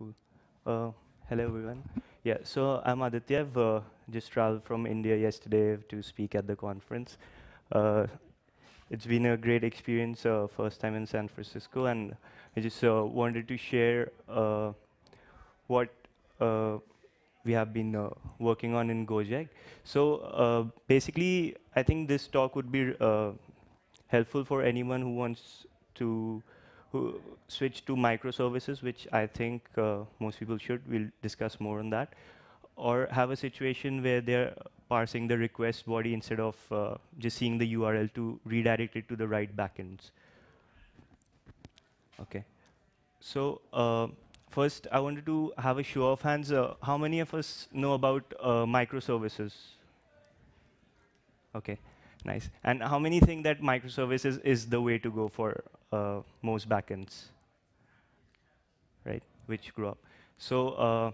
Cool. Uh, hello, everyone. Yeah, so I'm Aditya. I've uh, just traveled from India yesterday to speak at the conference. Uh, it's been a great experience, uh, first time in San Francisco, and I just uh, wanted to share uh, what we have been working on in Gojek. So basically, I think this talk would be helpful for anyone who wants to who switch to microservices, which I think uh, most people should. We'll discuss more on that. Or have a situation where they're parsing the request body instead of uh, just seeing the URL to redirect it to the right backends. Okay. So uh, first, I wanted to have a show of hands. Uh, how many of us know about uh, microservices? Okay, nice. And how many think that microservices is the way to go for uh, most backends, right, which grew up. So uh,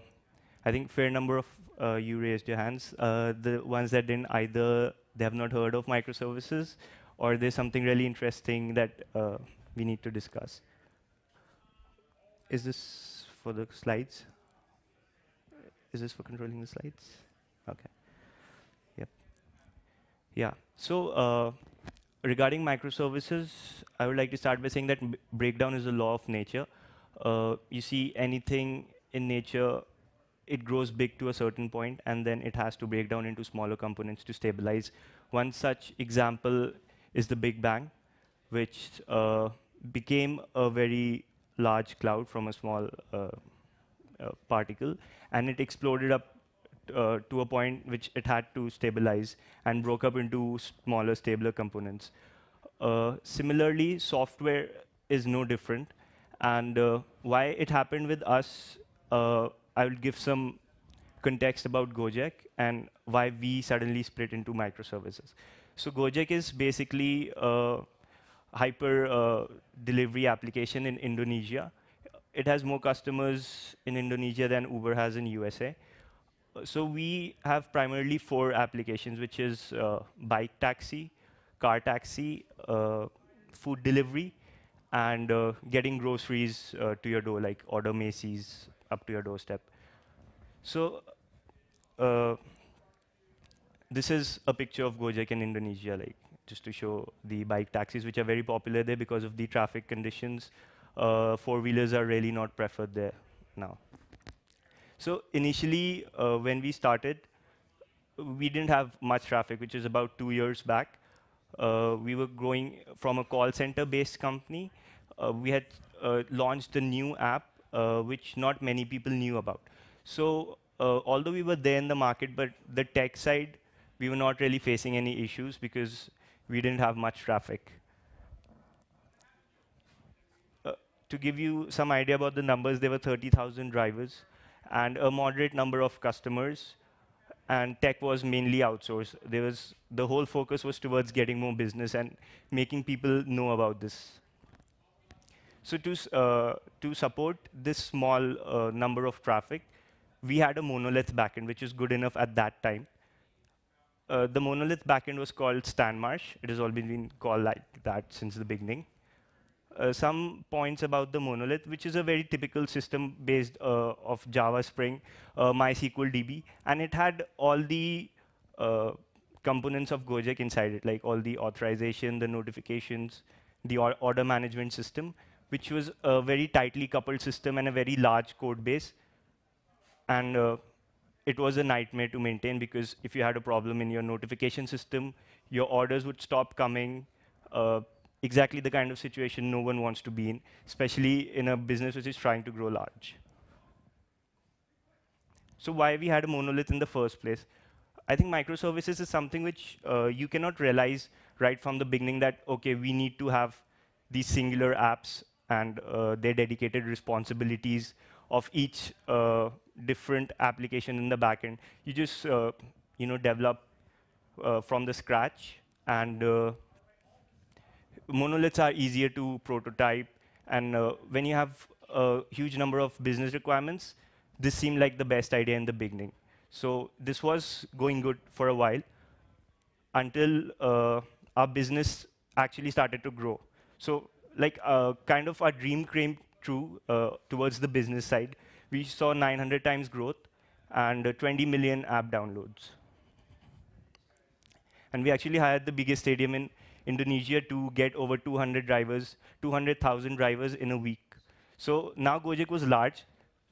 I think fair number of uh, you raised your hands. Uh, the ones that didn't either, they have not heard of microservices, or there's something really interesting that uh, we need to discuss. Is this for the slides? Is this for controlling the slides? Okay. Yep. Yeah. So uh, regarding microservices, I would like to start by saying that breakdown is a law of nature. Uh, you see anything in nature, it grows big to a certain point, and then it has to break down into smaller components to stabilize. One such example is the Big Bang, which uh, became a very large cloud from a small uh, uh particle, and it exploded up uh, to a point which it had to stabilize and broke up into smaller, stabler components. Uh, similarly, software is no different. And uh, why it happened with us, uh, I will give some context about Gojek and why we suddenly split into microservices. So Gojek is basically a hyper uh, delivery application in Indonesia. It has more customers in Indonesia than Uber has in USA so we have primarily four applications, which is uh, bike taxi, car taxi, uh, food delivery, and uh, getting groceries uh, to your door, like order Macy's up to your doorstep. So uh, this is a picture of Gojek in Indonesia, like just to show the bike taxis, which are very popular there because of the traffic conditions. Uh, four-wheelers are really not preferred there now. So initially, uh, when we started, we didn't have much traffic, which is about two years back. Uh, we were growing from a call center-based company. Uh, we had uh, launched a new app, uh, which not many people knew about. So uh, although we were there in the market, but the tech side, we were not really facing any issues because we didn't have much traffic. to give you some idea about the numbers, there were 30,000 drivers and a moderate number of customers. And tech was mainly outsourced. There was the whole focus was towards getting more business and making people know about this. So to uh, to support this small uh, number of traffic, we had a monolith backend, which is good enough at that time. Uh, the monolith backend was called Stan Marsh. It has always been called like that since the beginning uh, some points about the monolith, which is a very typical system based uh, of Java Spring, uh, MySQL DB, and it had all the uh, components of Gojek inside it, like all the authorization, the notifications, the or order management system, which was a very tightly coupled system and a very large code base. And uh, it was a nightmare to maintain because if you had a problem in your notification system, your orders would stop coming, uh, exactly the kind of situation no one wants to be in, especially in a business which is trying to grow large. So why we had a monolith in the first place? I think microservices is something which uh, you cannot realize right from the beginning that, OK, we need to have these singular apps and uh, their dedicated responsibilities of each uh, different application in the backend. You just uh, you know, develop uh, from the scratch and uh, monoliths are easier to prototype. And uh, when you have a huge number of business requirements, this seemed like the best idea in the beginning. So this was going good for a while until uh, our business actually started to grow. So like uh, kind of our dream came true uh, towards the business side. we saw 900 times growth and uh, 20 million app downloads. And we actually hired the biggest stadium in Indonesia to get over 200 drivers, 200,000 drivers in a week. So now Gojek was large,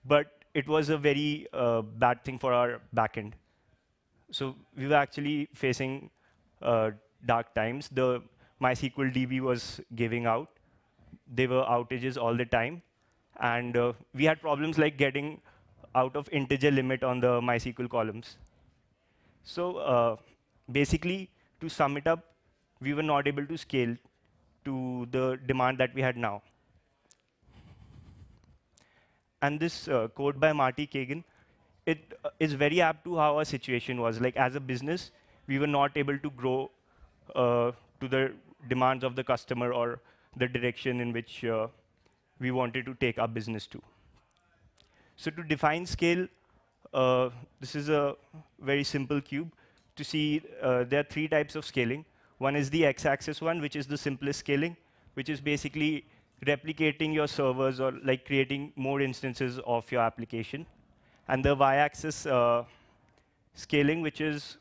but it was a very uh, bad thing for our backend. So we were actually facing uh, dark times. The MySQL DB was giving out. There were outages all the time. And uh, we had problems like getting out of integer limit on the MySQL columns. So uh, basically, to sum it up, we were not able to scale to the demand that we had now. And this uh, code by Marty Cagan, it uh, is very apt to how our situation was. Like as a business, we were not able to grow uh, to the demands of the customer or the direction in which uh, we wanted to take our business to. So to define scale, uh, this is a very simple cube. To see, uh, there are three types of scaling. One is the x-axis one, which is the simplest scaling, which is basically replicating your servers or like creating more instances of your application. And the y-axis uh, scaling, which is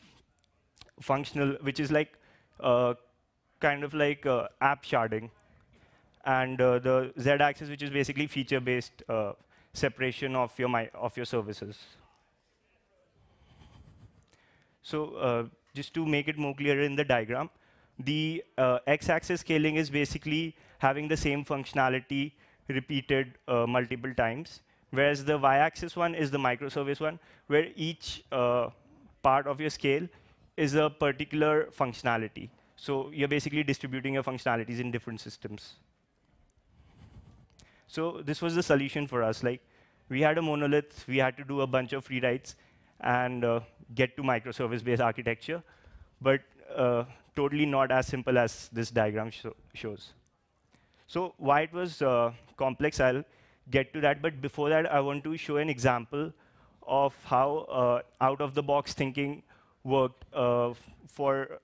functional, which is like uh, kind of like uh, app sharding. And uh, the z-axis, which is basically feature-based uh, separation of your, of your services. So uh, just to make it more clear in the diagram, the uh, x-axis scaling is basically having the same functionality repeated uh, multiple times, whereas the y-axis one is the microservice one, where each uh, part of your scale is a particular functionality. So you're basically distributing your functionalities in different systems. So this was the solution for us. Like we had a monolith, we had to do a bunch of rewrites and uh, get to microservice-based architecture. But uh, totally not as simple as this diagram shows. So why it was uh, complex, I'll get to that. But before that, I want to show an example of how uh, out-of-the-box thinking worked uh, for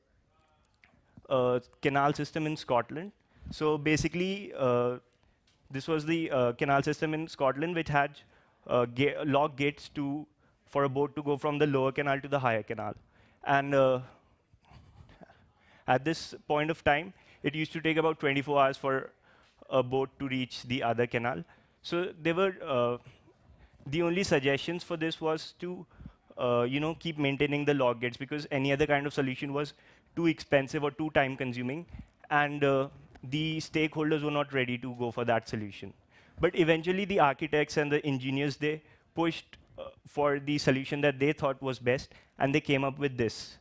a canal system in Scotland. So basically, uh, this was the uh, canal system in Scotland, which had ga lock gates to, for a boat to go from the lower canal to the higher canal. And at this point of time, it used to take about 24 hours for a boat to reach the other canal. So they were, uh, the only suggestions for this was to, uh, you know, keep maintaining the lock gates because any other kind of solution was too expensive or too time consuming. And uh, the stakeholders were not ready to go for that solution. But eventually the architects and the engineers, they pushed uh, for the solution that they thought was best, and they came up with this.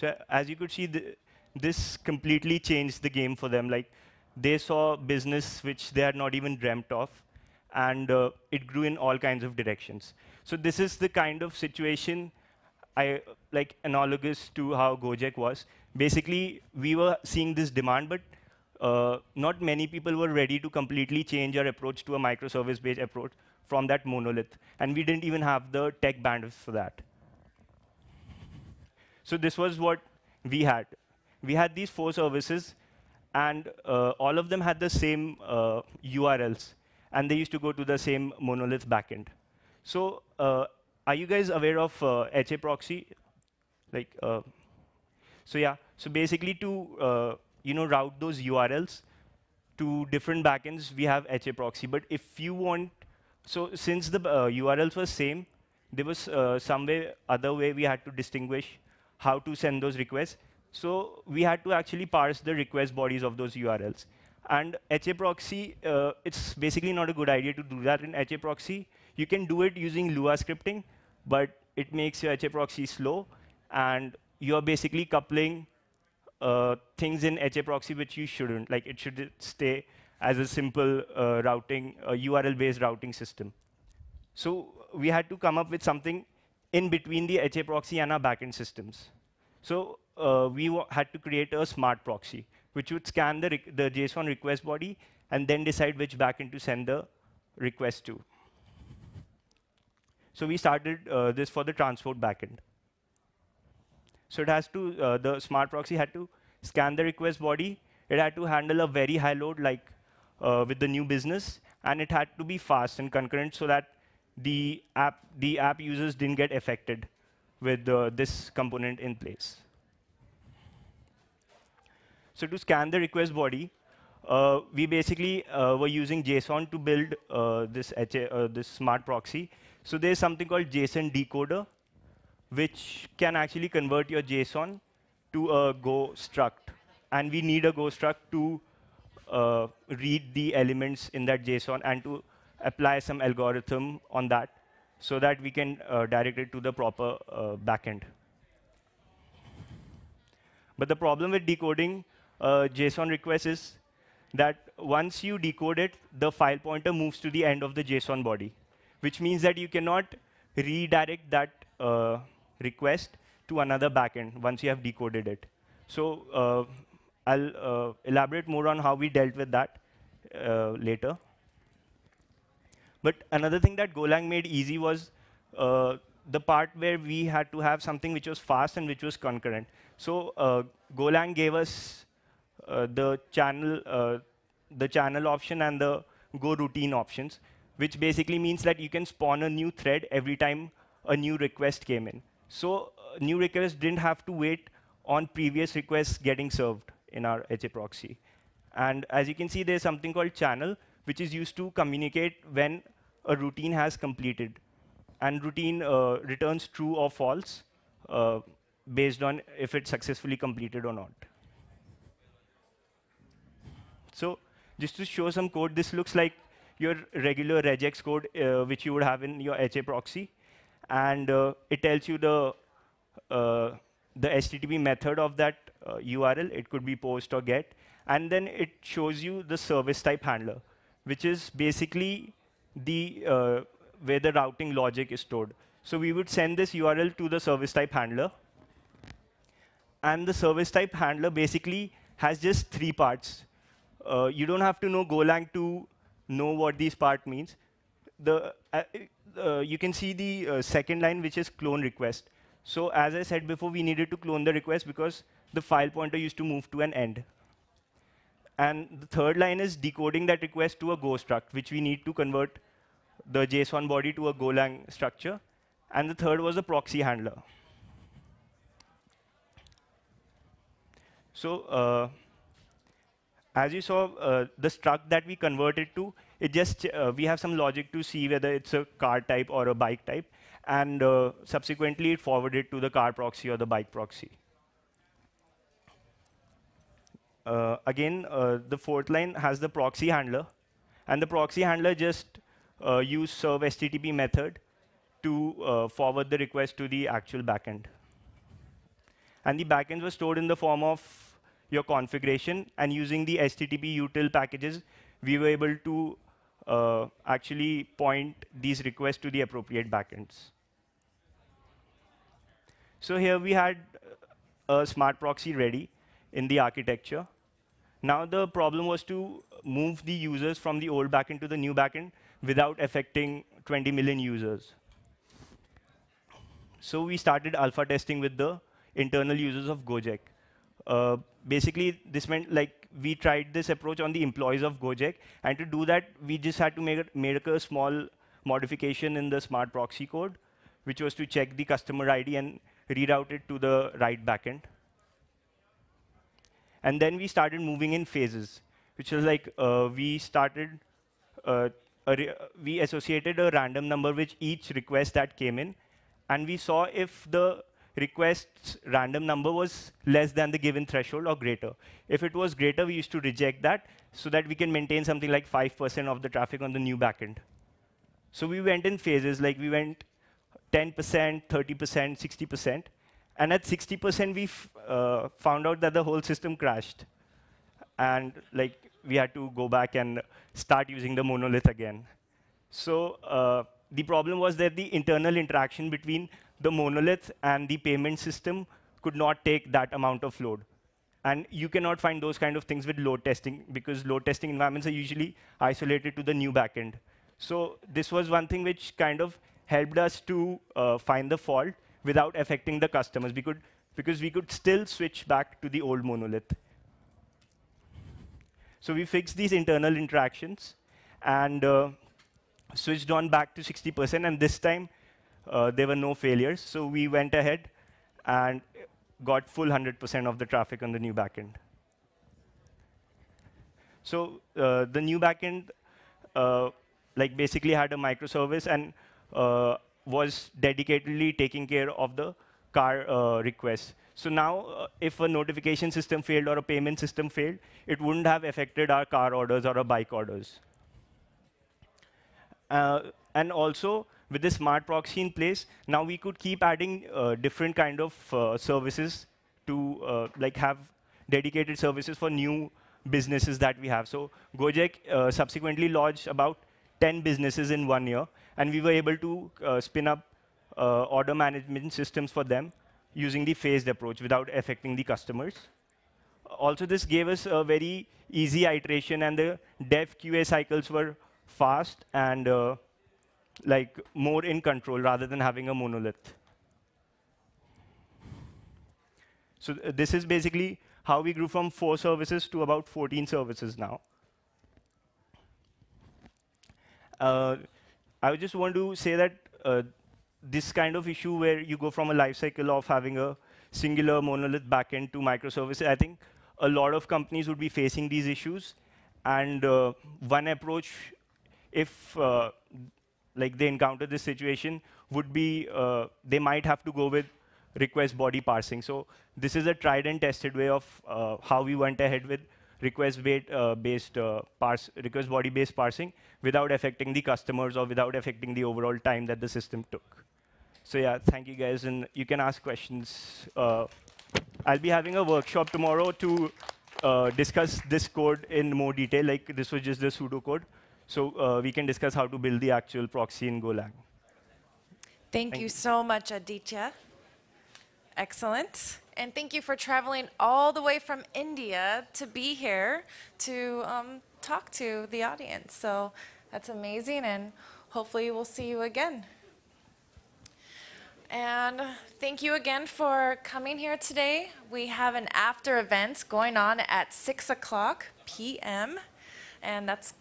So as you could see, this completely changed the game for them. Like they saw business which they had not even dreamt of, and uh, it grew in all kinds of directions. So this is the kind of situation I like analogous to how Gojek was. Basically, we were seeing this demand, but uh, not many people were ready to completely change our approach to a microservice-based approach from that monolith. And we didn't even have the tech bandwidth for that. So this was what we had. We had these four services, and uh, all of them had the same uh, URLs, and they used to go to the same monolith backend. So uh, are you guys aware of HA uh, proxy? Like, uh, so yeah. So basically, to uh, you know route those URLs to different backends, we have HA proxy. But if you want, so since the URLs were same, there was some way, other way we had to distinguish how to send those requests. So we had to actually parse the request bodies of those URLs. And HA proxy, uh, it's basically not a good idea to do that in HA proxy. You can do it using Lua scripting, but it makes your HA proxy slow, and you're basically coupling uh, things in HA proxy which you shouldn't. Like it should stay as a simple uh, routing, URL-based routing system. So we had to come up with something in between the HA proxy and our backend systems. So uh, we had to create a smart proxy, which would scan the, the JSON request body and then decide which backend to send the request to. So we started uh, this for the transport backend. So it has to, uh, the smart proxy had to scan the request body, it had to handle a very high load, like uh, with the new business, and it had to be fast and concurrent so that the app, the app users didn't get affected with uh, this component in place. So to scan the request body, uh, we basically uh, were using JSON to build uh, this, HA, uh, this smart proxy. So there's something called JSON decoder, which can actually convert your JSON to a Go struct. And we need a Go struct to uh, read the elements in that JSON and to apply some algorithm on that so that we can uh, direct it to the proper backend. But the problem with decoding uh, JSON request is that once you decode it, the file pointer moves to the end of the JSON body, which means that you cannot redirect that uh, request to another backend once you have decoded it. So uh, I'll uh, elaborate more on how we dealt with that uh, later. But another thing that Golang made easy was uh, the part where we had to have something which was fast and which was concurrent. So Golang gave us uh, the channel uh, the channel option and the go routine options, which basically means that you can spawn a new thread every time a new request came in. So uh, new requests didn't have to wait on previous requests getting served in our HA proxy. And as you can see, there's something called channel, which is used to communicate when a routine has completed. And routine uh, returns true or false uh, based on if it's successfully completed or not. So just to show some code, this looks like your regular regex code, uh, which you would have in your HA proxy. And uh, it tells you the, uh, the HTTP method of that URL. Uh, it could be post or get. And then it shows you the service type handler, which is basically the uh, where the routing logic is stored. So we would send this URL to the service type handler. And the service type handler basically has just three parts. Uh, you don't have to know Golang to know what these part means. The, uh, uh, you can see the uh, second line, which is clone request. So as I said before, we needed to clone the request because the file pointer used to move to an end. And the third line is decoding that request to a Go struct, which we need to convert the JSON body to a Golang structure. And the third was a proxy handler. So uh, as you saw, uh, the struct that we converted to, it just uh, we have some logic to see whether it's a car type or a bike type, and uh, subsequently it forwarded to the car proxy or the bike proxy. Uh, again, uh, the fourth line has the proxy handler, and the proxy handler just uh, use serve HTTP method to forward the request to the actual backend. And the backends were stored in the form of your configuration. And using the HTTP util packages, we were able to uh, actually point these requests to the appropriate backends. So here we had a smart proxy ready in the architecture. Now the problem was to move the users from the old backend to the new backend without affecting 20 million users. So we started alpha testing with the internal users of Gojek. Uh, basically, this meant like we tried this approach on the employees of Gojek, and to do that, we just had to make make a small modification in the smart proxy code, which was to check the customer ID and reroute it to the right backend. And then we started moving in phases, which was like uh, we started, uh, we associated a random number with each request that came in, and we saw if the request's random number was less than the given threshold or greater. If it was greater, we used to reject that so that we can maintain something like 5% of the traffic on the new backend. So we went in phases, like we went 10%, 30%, 60%. And at 60%, we uh, found out that the whole system crashed. And like we had to go back and start using the monolith again. So uh, the problem was that the internal interaction between the monolith and the payment system could not take that amount of load. And you cannot find those kind of things with load testing because load testing environments are usually isolated to the new backend. So this was one thing which kind of helped us to uh, find the fault without affecting the customers. We could, because we could still switch back to the old monolith. So we fixed these internal interactions and uh, switched on back to 60%. And this time, uh, there were no failures. So we went ahead and got full 100% of the traffic on the new backend. So uh, the new backend, uh, like basically had a microservice and uh, was dedicatedly taking care of the car uh, requests. So now, uh, if a notification system failed or a payment system failed, it wouldn't have affected our car orders or our bike orders. Uh, and also, with the smart proxy in place, now we could keep adding uh, different kind of uh, services to uh, like have dedicated services for new businesses that we have. So Gojek subsequently launched about 10 businesses in one year, and we were able to uh, spin up uh, order management systems for them using the phased approach without affecting the customers. Also, this gave us a very easy iteration, and the dev QA cycles were fast and uh, like more in control rather than having a monolith. So th this is basically how we grew from four services to about 14 services now. Uh, I just want to say that uh, this kind of issue where you go from a life cycle of having a singular monolith backend to microservices, I think a lot of companies would be facing these issues. And uh, one approach, if uh, like they encounter this situation, would be uh, they might have to go with request body parsing. So this is a tried and tested way of uh, how we went ahead with request uh, based uh, parse, request body based parsing without affecting the customers or without affecting the overall time that the system took. So yeah, thank you guys, and you can ask questions. Uh, I'll be having a workshop tomorrow to uh, discuss this code in more detail. Like this was just the pseudo code, so uh, we can discuss how to build the actual proxy in Golang. Thank, thank you, you so much, Aditya. Excellent. And thank you for traveling all the way from India to be here to um, talk to the audience. So that's amazing, and hopefully we'll see you again. And thank you again for coming here today. We have an after event going on at 6 o'clock p.m., and that's